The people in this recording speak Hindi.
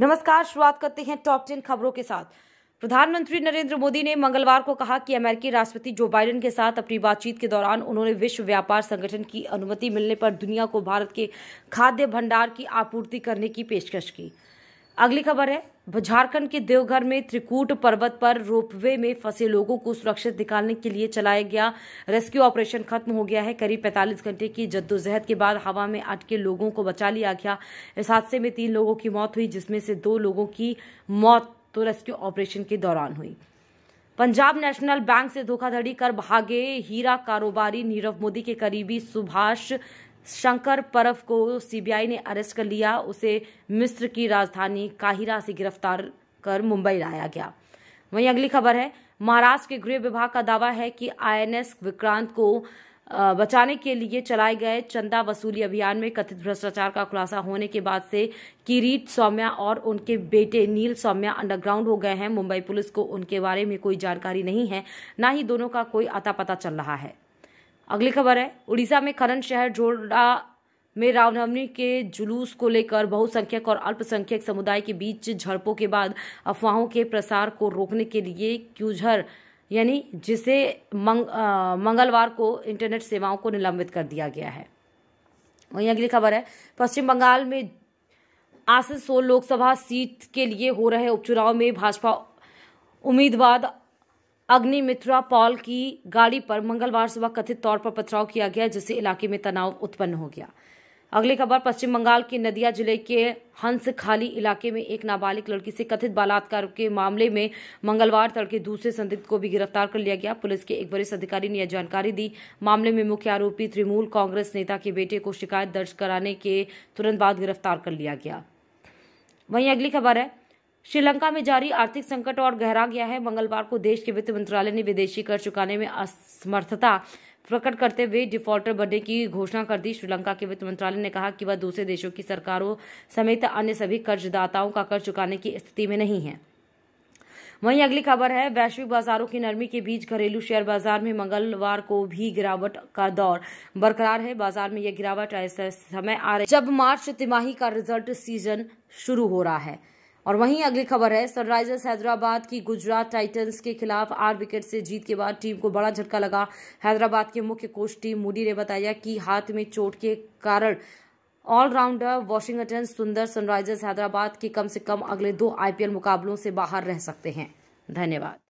नमस्कार, शुरुआत करते हैं टॉप टेन खबरों के साथ। प्रधानमंत्री नरेंद्र मोदी ने मंगलवार को कहा कि अमेरिकी राष्ट्रपति जो बाइडेन के साथ अपनी बातचीत के दौरान उन्होंने विश्व व्यापार संगठन की अनुमति मिलने पर दुनिया को भारत के खाद्य भंडार की आपूर्ति करने की पेशकश की। अगली खबर है, झारखंड के देवघर में त्रिकूट पर्वत पर रोपवे में फंसे लोगों को सुरक्षित निकालने के लिए चलाया गया रेस्क्यू ऑपरेशन खत्म हो गया है। करीब 45 घंटे की जद्दोजहद के बाद हवा में अटके लोगों को बचा लिया गया। इस हादसे में तीन लोगों की मौत हुई, जिसमें से दो लोगों की मौत तो रेस्क्यू ऑपरेशन के दौरान हुई। पंजाब नेशनल बैंक से धोखाधड़ी कर भागे हीरा कारोबारी नीरव मोदी के करीबी सुभाष शंकर परफ को सीबीआई ने अरेस्ट कर लिया। उसे मिस्र की राजधानी काहिरा से गिरफ़्तार कर मुंबई लाया गया। वहीं अगली खबर है, महाराष्ट्र के गृह विभाग का दावा है कि आईएनएस विक्रांत को बचाने के लिए चलाए गए चंदा वसूली अभियान में कथित भ्रष्टाचार का खुलासा होने के बाद से किरीट सौम्या और उनके बेटे नील सौम्या अंडरग्राउंड हो गए हैं। मुंबई पुलिस को उनके बारे में कोई जानकारी नहीं है, न ही दोनों का कोई अता पता चल रहा है। अगली खबर है उड़ीसा में खनन शहर जोड़ा में रामनवमी के जुलूस को लेकर बहुसंख्यक और अल्पसंख्यक समुदाय के बीच झड़पों के बाद अफवाहों के प्रसार को रोकने के लिए क्यूझर यानी जिसे मंग, मंगलवार को इंटरनेट सेवाओं को निलंबित कर दिया गया है। वहीं अगली खबर है पश्चिम बंगाल में से लोकसभा सीट के लिए हो रहे उपचुनाव में भाजपा उम्मीदवार अग्निमित्रा पॉल की गाड़ी पर मंगलवार सुबह कथित तौर पर पथराव किया गया, जिससे इलाके में तनाव उत्पन्न हो गया। अगली खबर, पश्चिम बंगाल के नदिया ज़िले के हंस खाली इलाके में एक नाबालिग लड़की से कथित बलात्कार के मामले में मंगलवार तड़के दूसरे संदिग्ध को भी गिरफ़्तार कर लिया गया। पुलिस के एक वरिष्ठ अधिकारी ने यह जानकारी दी। मामले में मुख्य आरोपी तृणमूल कांग्रेस नेता के बेटे को शिकायत दर्ज कराने के तुरंत बाद गिरफ़्तार कर लिया गया। वहीं अगली खबर है श्रीलंका में जारी आर्थिक संकट और गहरा गया है। मंगलवार को देश के वित्त मंत्रालय ने विदेशी कर चुकाने में असमर्थता प्रकट करते हुए डिफॉल्टर बनने की घोषणा कर दी। श्रीलंका के वित्त मंत्रालय ने कहा कि वह दूसरे देशों की सरकारों समेत अन्य सभी कर्जदाताओं का कर चुकाने की स्थिति में नहीं है। वहीं अगली खबर है, वैश्विक बाजारों की नरमी के बीच घरेलू शेयर बाज़ार में मंगलवार को भी गिरावट का दौर बरकरार है। बाज़ार में यह गिरावट ऐसे समय आ रही जब मार्च तिमाही का रिज़ल्ट सीज़न शुरू हो रहा है। और वहीं अगली खबर है, सनराइजर्स हैदराबाद की गुजरात टाइटंस के खिलाफ आठ विकेट से जीत के बाद टीम को बड़ा झटका लगा। हैदराबाद के मुख्य कोच टीम मूडी ने बताया कि हाथ में चोट के कारण allrounder Washington Sundar Sunrisers Hyderabad के कम से कम अगले दो आईपीएल मुकाबलों से बाहर रह सकते हैं। धन्यवाद।